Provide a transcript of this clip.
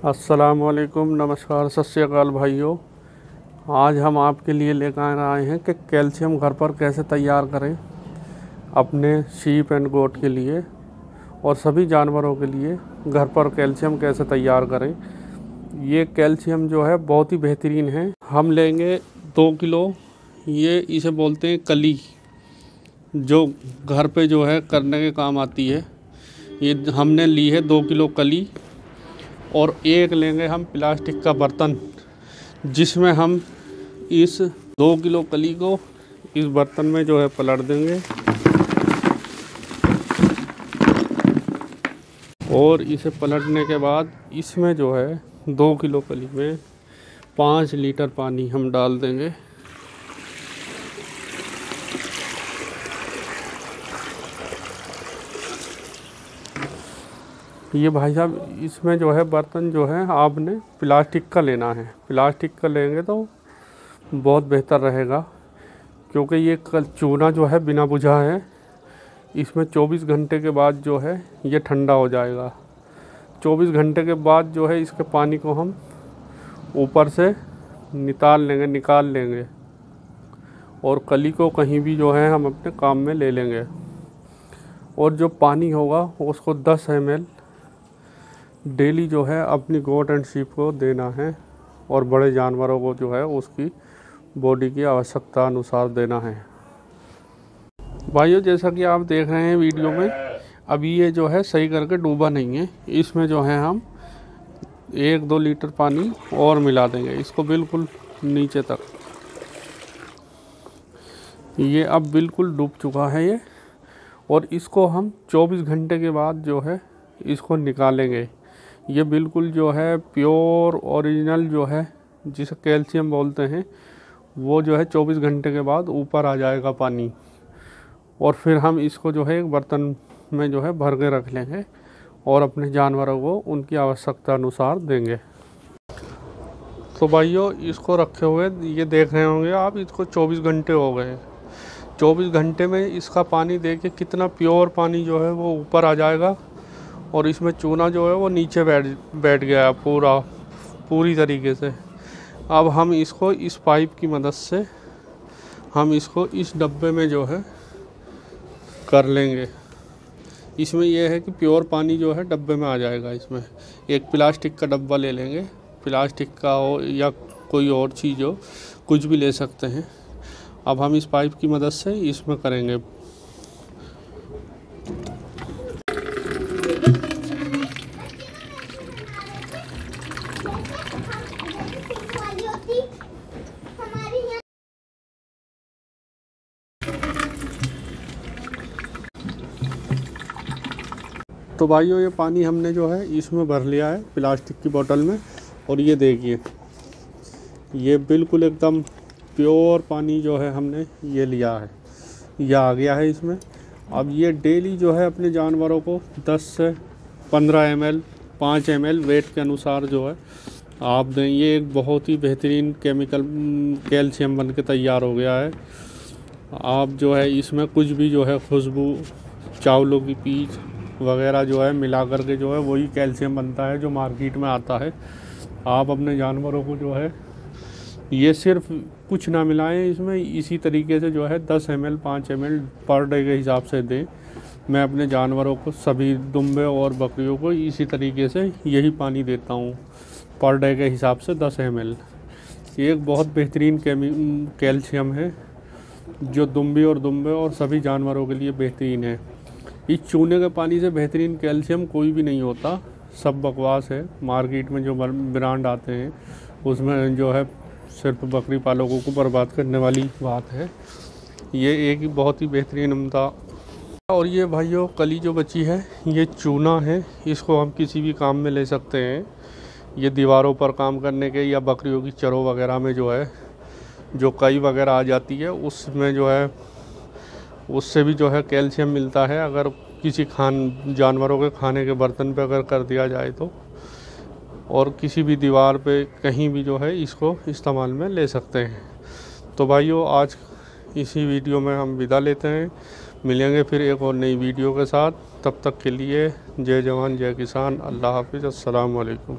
असलकुम नमस्कार, सत श्रीकाल भाइयों। आज हम आपके लिए लेकर आए हैं कि कैल्शियम घर पर कैसे तैयार करें अपने शीप एंड गोट के लिए और सभी जानवरों के लिए घर पर कैल्शियम कैसे तैयार करें। ये कैल्शियम जो है बहुत ही बेहतरीन है। हम लेंगे दो किलो, ये इसे बोलते हैं कली, जो घर पे जो है करने के काम आती है। ये हमने ली है दो किलो कली। और एक लेंगे हम प्लास्टिक का बर्तन, जिसमें हम इस दो किलो कली को इस बर्तन में जो है पलट देंगे। और इसे पलटने के बाद इसमें जो है दो किलो कली में पाँच लीटर पानी हम डाल देंगे। ये भाई साहब, इसमें जो है बर्तन जो है, आपने प्लास्टिक का लेना है। प्लास्टिक का लेंगे तो बहुत बेहतर रहेगा, क्योंकि ये कल चूना जो है बिना बुझा है, इसमें 24 घंटे के बाद जो है ये ठंडा हो जाएगा। 24 घंटे के बाद जो है इसके पानी को हम ऊपर से निकाल लेंगे निकाल लेंगे, और कली को कहीं भी जो है हम अपने काम में ले लेंगे। और जो पानी होगा, उसको 10 एम डेली जो है अपनी गोट एंड शीप को देना है और बड़े जानवरों को जो है उसकी बॉडी की आवश्यकता अनुसार देना है। भाइयों, जैसा कि आप देख रहे हैं वीडियो में अभी ये जो है सही करके डूबा नहीं है। इसमें जो है हम एक दो लीटर पानी और मिला देंगे, इसको बिल्कुल नीचे तक। ये अब बिल्कुल डूब चुका है ये, और इसको हम 24 घंटे के बाद जो है इसको निकालेंगे। ये बिल्कुल जो है प्योर ओरिजिनल जो है, जिसे कैल्शियम बोलते हैं, वो जो है 24 घंटे के बाद ऊपर आ जाएगा पानी। और फिर हम इसको जो है एक बर्तन में जो है भर के रख लेंगे और अपने जानवरों को उनकी आवश्यकता अनुसार देंगे। तो भाइयों, इसको रखे हुए ये देख रहे होंगे आप, इसको 24 घंटे हो गए। 24 घंटे में इसका पानी देखिए कितना प्योर पानी जो है वो ऊपर आ जाएगा। और इसमें चूना जो है वो नीचे बैठ बैठ गया है पूरा, पूरी तरीके से। अब हम इसको इस पाइप की मदद से, हम इसको इस डब्बे में जो है कर लेंगे। इसमें यह है कि प्योर पानी जो है डब्बे में आ जाएगा इसमें। एक प्लास्टिक का डब्बा ले लेंगे। प्लास्टिक का हो या कोई और चीज़ हो, कुछ भी ले सकते हैं। अब हम इस पाइप की मदद से इसमें करेंगे। तो भाइयों, ये पानी हमने जो है, इसमें भर लिया है, प्लास्टिक की बोतल में, और ये देखिए, ये बिल्कुल एकदम प्योर पानी जो है हमने ये लिया है, ये आ गया है इसमें। अब ये डेली जो है अपने जानवरों को 10 से 15 एम एल, पाँच एम एल वेट के अनुसार जो है, आप दें, ये एक बहुत ही बेहतरीन केमिकल, कैल्शियम बन के तैयार हो गया है। आप जो है, इसमें कुछ भी जो है खुशबू, चावलों की पीच वगैरह जो है, मिला करके जो है, वही कैल्शियम बनता है जो मार्केट में आता है। आप अपने जानवरों को जो है, ये सिर्फ़ कुछ ना मिलाएँ, इसमें इसी तरीके से जो है, दस एम एल पाँच एम एल पर डे के हिसाब से दें। मैं अपने जानवरों को, सभी दुम्बे और बकरियों को इसी तरीके से यही पानी देता हूँ, पर डे के हिसाब से दस एम एल एक बहुत बेहतरीन कैल्शियम है, जो दुम्बी और दुम्बे और सभी जानवरों के लिए बेहतरीन है। इस चूने के पानी से बेहतरीन कैल्शियम कोई भी नहीं होता, सब बकवास है। मार्केट में जो ब्रांड आते हैं, उसमें जो है सिर्फ़ बकरी पालकों को बर्बाद करने वाली बात है। ये एक बहुत ही बेहतरीन उमदा और ये भाइयों, कली जो बची है, ये चूना है। इसको हम किसी भी काम में ले सकते हैं। ये दीवारों पर काम करने के या बकरियों की चरों वगैरह में जो है, जो कई वगैरह आ जाती है, उसमें जो है उससे भी जो है कैल्शियम मिलता है। अगर किसी खान, जानवरों के खाने के बर्तन पे अगर कर दिया जाए तो और किसी भी दीवार पे कहीं भी जो है इसको इस्तेमाल में ले सकते हैं। तो भाइयों, आज इसी वीडियो में हम विदा लेते हैं। मिलेंगे फिर एक और नई वीडियो के साथ। तब तक के लिए जय जवान, जय किसान। अल्लाह हाफिज़। अस्सलाम वालेकुम